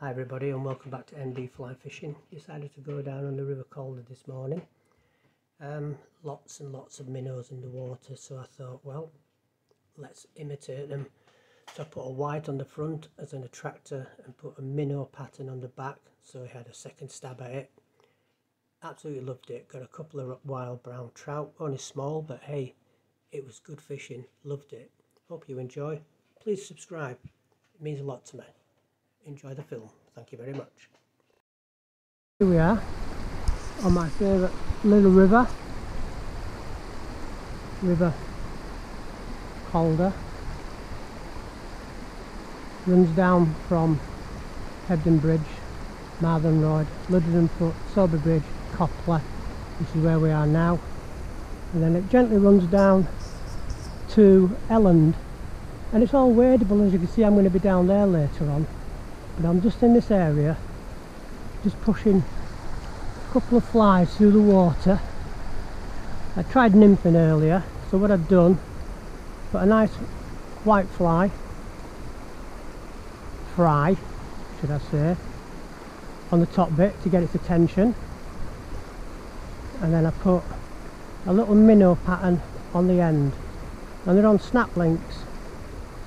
Hi everybody and welcome back to MD Fly Fishing. Decided to go down on the River Calder this morning. Um, lots and lots of minnows in the water so I thought well let's imitate them. So I put a white on the front as an attractor and put a minnow pattern on the back so I had a second stab at it. Absolutely loved it. Got a couple of wild brown trout, only small but hey it was good fishing. Loved it. Hope you enjoy. Please subscribe. It means a lot to me enjoy the film. Thank you very much. Here we are on my favourite little river, River Calder. Runs down from Hebden Bridge, Martham Road, Luddenden Foot, Sowerby Bridge, Copley. This is where we are now. And then it gently runs down to Elland and it's all wadeable as you can see I'm going to be down there later on but I'm just in this area just pushing a couple of flies through the water. I tried nymphing earlier so what I've done put a nice white fly fry should I say on the top bit to get its attention. And then I put a little minnow pattern on the end. And they're on snap links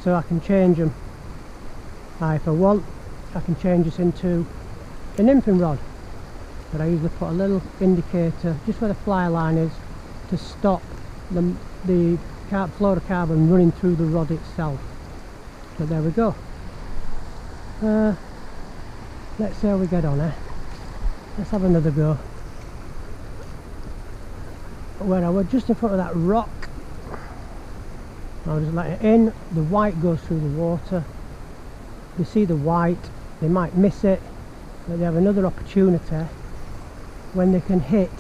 so I can change them if I want I can change this into a nymphing rod. But I usually put a little indicator just where the fly line is to stop the, the fluorocarbon running through the rod itself. But there we go. Uh, let's see how we get on eh? let's have another go. Where I was just in front of that rock. I'll just let it in. The white goes through the water. You see the white they might miss it but they have another opportunity when they can hit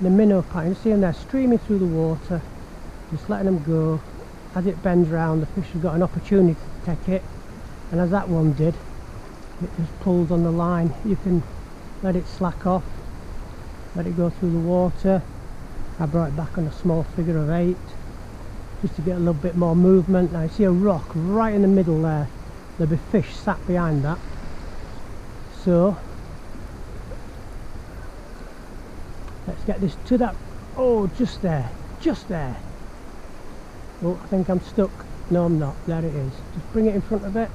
the minnow pattern. You see them there streaming through the water just letting them go. As it bends round the fish has got an opportunity to take it. And as that one did it just pulls on the line. You can let it slack off let it go through the water. I brought it back on a small figure of eight just to get a little bit more movement. Now you see a rock right in the middle there there'll be fish sat behind that. So let's get this to that oh just there just there. Oh I think I'm stuck. No I'm not. There it is. Just bring it in front of it.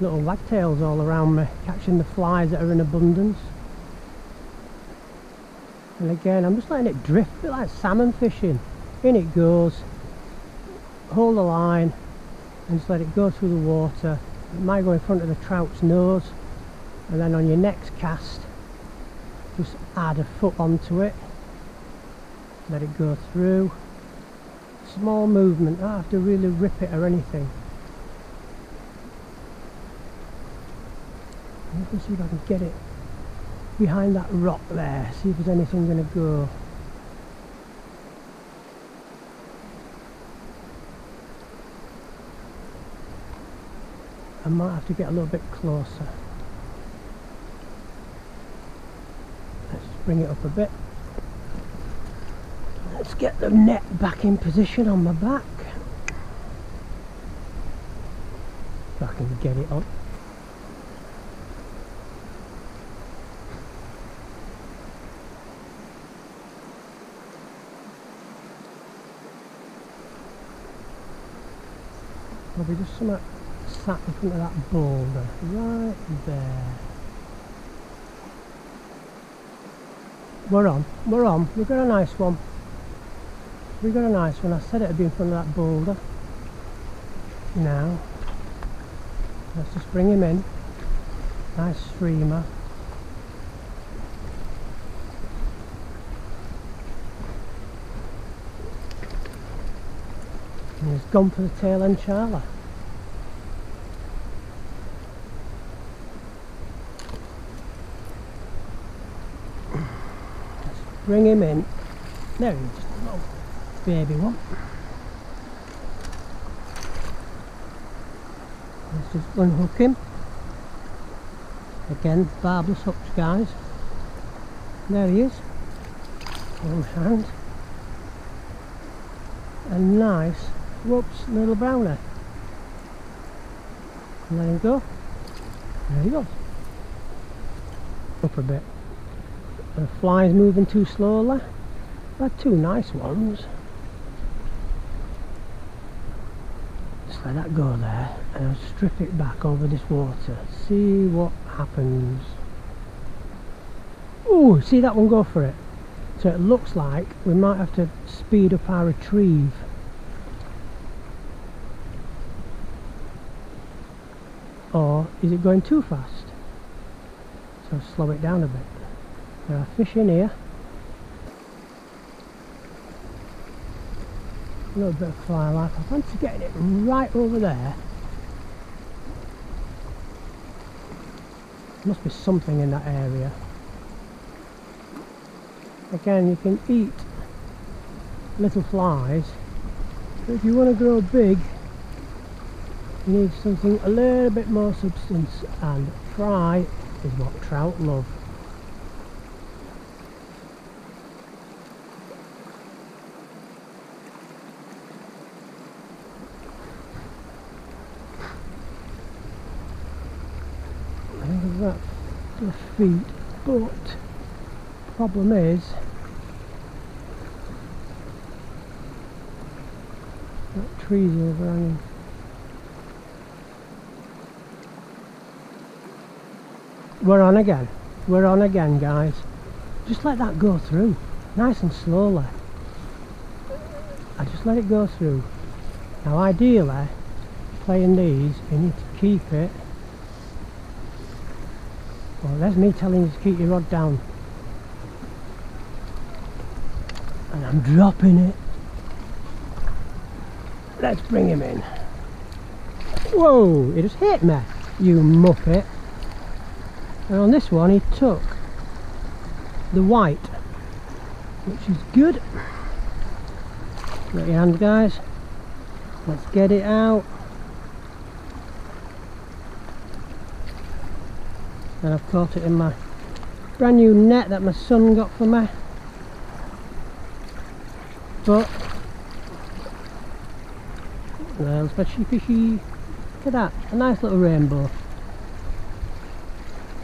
Little wagtails all around me catching the flies that are in abundance. And again I'm just letting it drift a bit like salmon fishing. In it goes hold the line and just let it go through the water. It might go in front of the trout's nose and then on your next cast just add a foot onto it. Let it go through. Small movement. Don't have to really rip it or anything. Let me see if I can get it behind that rock there. See if there's anything going to go I might have to get a little bit closer. Let's bring it up a bit. Let's get the net back in position on my back. If I can get it on. Probably just some sat in front of that boulder right there. We're on, we're on, we've got a nice one. We've got a nice one, I said it'd be in front of that boulder. Now, let's just bring him in. Nice streamer. And he's gone for the tail end charler. Bring him in. There he is, just a little baby one. Let's just unhook him. Again, barbless hooks guys. There he is. One hand. A nice Whoops, little browner. Let him go. There he goes. Up a bit. The fly's moving too slowly. Had two nice ones. Just let that go there and I'll strip it back over this water. See what happens. Oh, see that one go for it. So it looks like we might have to speed up our retrieve. Or is it going too fast? So slow it down a bit. There are fish in here. A little bit of fly life. I fancy getting it right over there. Must be something in that area. Again, you can eat little flies, but if you want to grow big, you need something a little bit more substance, and fry is what trout love. that the feet but problem is that trees overhanging we're on again. We're on again guys. Just let that go through nice and slowly. I just let it go through. Now ideally playing these you need to keep it well, that's me telling you to keep your rod down. And I'm dropping it. Let's bring him in. Whoa, he just hit me, you muppet. And on this one he took the white, which is good. Got your hand guys. Let's get it out. And I've caught it in my brand new net that my son got for me. But well fishy fishy look at that a nice little rainbow.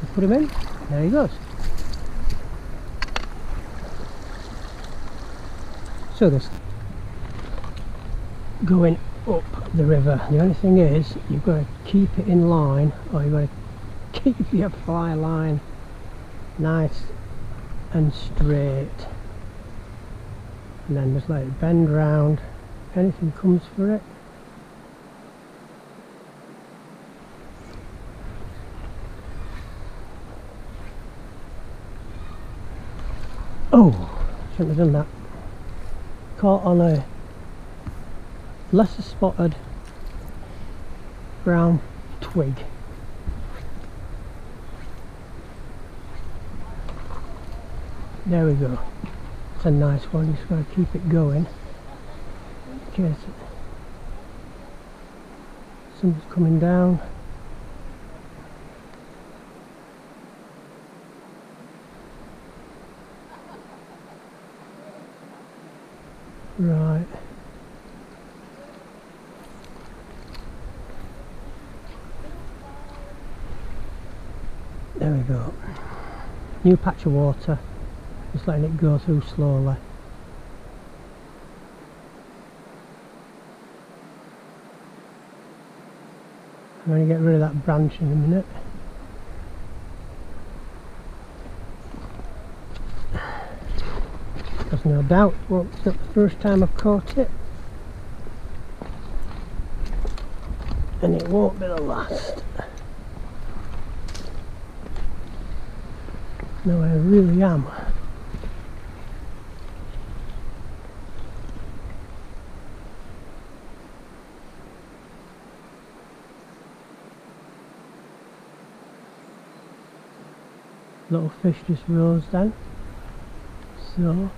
Let's put him in there he goes. So this going up the river. The only thing is you've got to keep it in line or you've got to keep your fly line nice and straight. And then just let it bend round. Anything comes for it. Oh shouldn't have done that. Caught on a lesser spotted brown twig there we go. It's a nice one. Just got to keep it going. In case something's coming down. Right. There we go. New patch of water just letting it go through slowly. I'm going to get rid of that branch in a minute. There's no doubt well, it's not the first time I've caught it. And it won't be the last. No I really am little fish just rose then. So